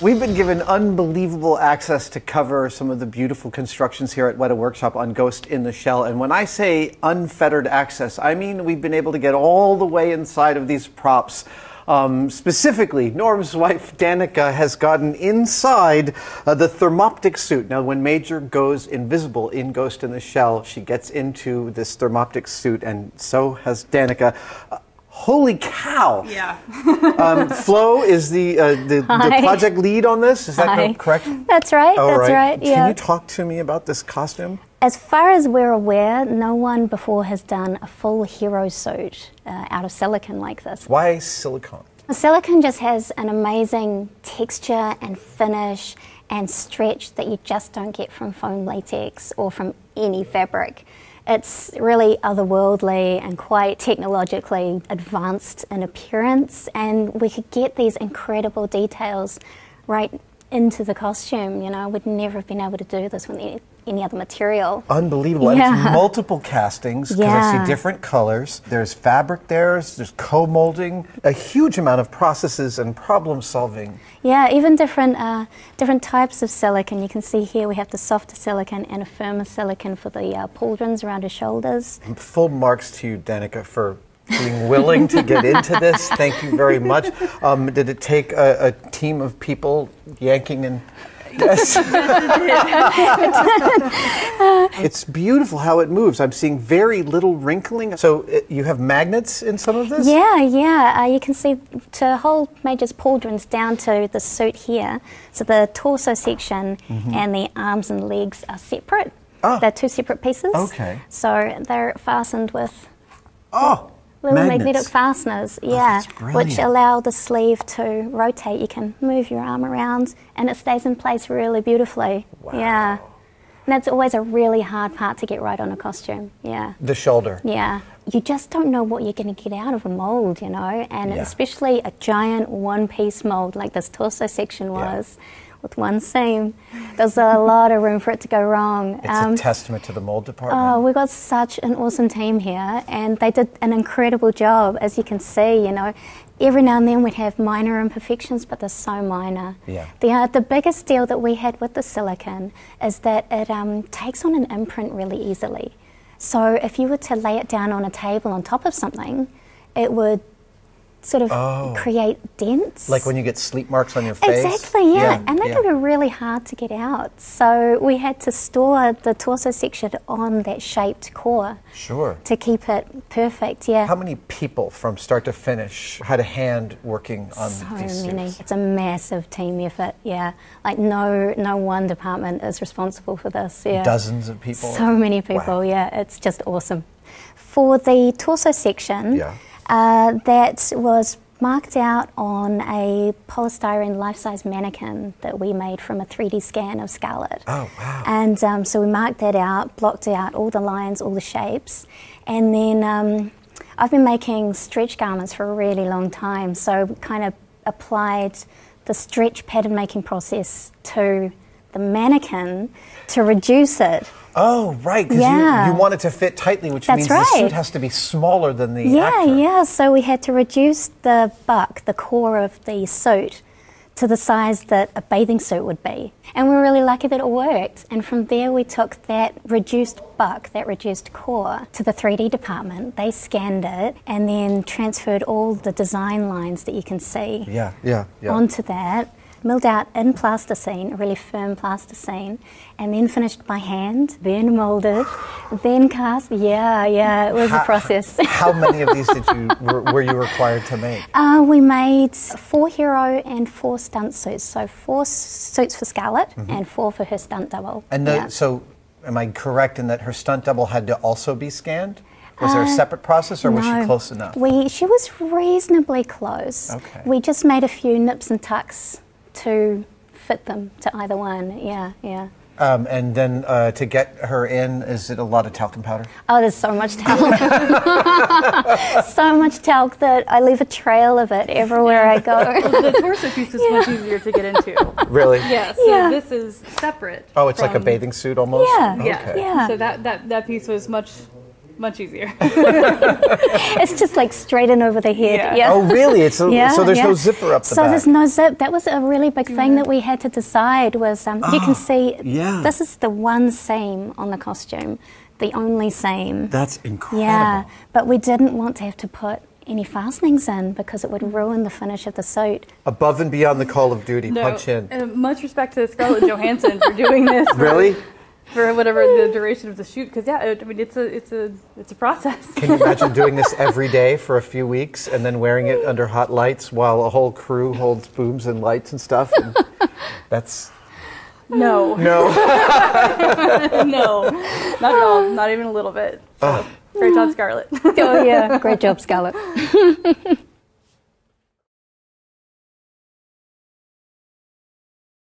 We've been given unbelievable access to cover some of the beautiful constructions here at Weta Workshop on Ghost in the Shell. And when I say unfettered access, I mean we've been able to get all the way inside of these props. Um, specifically, Norm's wife Danica has gotten inside uh, the thermoptic suit. Now, when Major goes invisible in Ghost in the Shell, she gets into this thermoptic suit, and so has Danica. Uh, Holy cow! Yeah. um, Flo is the, uh, the, the project lead on this. Is that Hi. correct? That's right. All that's right. Can Yeah. you talk to me about this costume? As far as we're aware, no one before has done a full hero suit uh, out of silicon like this. Why silicone? Silicon just has an amazing texture and finish and stretch that you just don't get from foam latex or from any fabric. It's really otherworldly and quite technologically advanced in appearance, and we could get these incredible details right into the costume. You know, we'd never have been able to do this with any, other material. Unbelievable. And it's multiple castings because I see different colors. There's fabric there, there's co molding, a huge amount of processes and problem solving. Yeah, even different uh, different types of silicon. You can see here we have the softer silicon and a firmer silicon for the uh, pauldrons around her shoulders. Full marks to you, Danica, for being willing to get into this. Thank you very much. Um, did it take a, a team of people yanking and Yes. it's beautiful how it moves. I'm seeing very little wrinkling. So uh, you have magnets in some of this? Yeah, yeah. Uh, you can see to hold Major's pauldrons down to the suit here. So the torso section and the arms and legs are separate. Ah. They're two separate pieces. Okay. So they're fastened with Oh, little magnets. magnetic fasteners, oh, yeah, that's which allow the sleeve to rotate. You can move your arm around and it stays in place really beautifully. Yeah. And that's always a really hard part to get right on a costume. Yeah. The shoulder. Yeah. You just don't know what you're going to get out of a mold, you know, and Yeah. especially a giant one piece mold like this torso section was with one seam. There's a lot of room for it to go wrong. It's a testament to the mold department. Oh, we got such an awesome team here, and they did an incredible job. As you can see, you know, every now and then we'd have minor imperfections, but they're so minor. Yeah. The uh, the biggest deal that we had with the silicon is that it um, takes on an imprint really easily. So if you were to lay it down on a table on top of something, it would sort of oh. create dents. Oh. like when you get sleep marks on your face. Exactly, yeah. and they yeah. can be really hard to get out. So we had to store the torso section on that shaped core Sure. to keep it perfect, yeah. How many people from start to finish had a hand working on so these many. suits? It's a massive team effort, yeah. Like no no one department is responsible for this, yeah. Dozens of people. So many people, Wow. yeah. It's just awesome. For the torso section, Yeah. Uh, that was marked out on a polystyrene life-size mannequin that we made from a 3D scan of Scarlett. Oh, wow. And um, so we marked that out, blocked out all the lines, all the shapes, and then um, I've been making stretch garments for a really long time, so kind of applied the stretch pattern making process to the mannequin to reduce it. Oh, right. Because Yeah. you, you want it to fit tightly, which That's means the suit has to be smaller than the Yeah, actor. yeah. So we had to reduce the buck, the core of the suit, to the size that a bathing suit would be. And we were really lucky that it worked. And from there, we took that reduced buck, that reduced core, to the 3D department. They scanned it and then transferred all the design lines that you can see Yeah, yeah, yeah. onto that, milled out in plasticine, a really firm plasticine, and then finished by hand, then molded, then cast. Yeah, yeah, it was a process. How many of these did you were, were you required to make? Uh, we made four hero and four stunt suits. So four suits for Scarlett and four for her stunt double. And the, Yeah. so, am I correct in that her stunt double had to also be scanned? Was there a separate process, or was she Uh, close enough? We she was reasonably close. Okay. We just made a few nips and tucks to fit them to either one. Yeah, yeah. Um, and then uh, to get her in, is it a lot of talcum powder? Oh, there's so much talc. so much talc that I leave a trail of it everywhere I go. the torso piece is much easier to get into. Really? Yeah, so Yeah. this is separate. Oh, it's like a bathing suit almost. Yeah. Yeah. Okay. Yeah. So that, that, that piece was much Much easier. it's just like straight in over the head. Yeah. Oh, really? It's a, Yeah, so there's yeah. no zipper up the back. so back. there's no zip. That was a really big thing that we had to decide. Was um, you can see Ah, yeah. this is the one seam on the costume, the only seam. That's incredible. Yeah, but we didn't want to have to put any fastenings in because it would ruin the finish of the suit. Above and beyond the Call of Duty, punch in. And much respect to Scarlett Johansson for doing this. for- Really? For whatever the duration of the shoot, because yeah, it, I mean it's a it's a it's a process. Can you imagine doing this every day for a few weeks and then wearing it under hot lights while a whole crew holds booms and lights and stuff? And that's No, no. no, not at all. Not even a little bit. So, ah. great job, Scarlett. oh yeah, great job, Scarlett.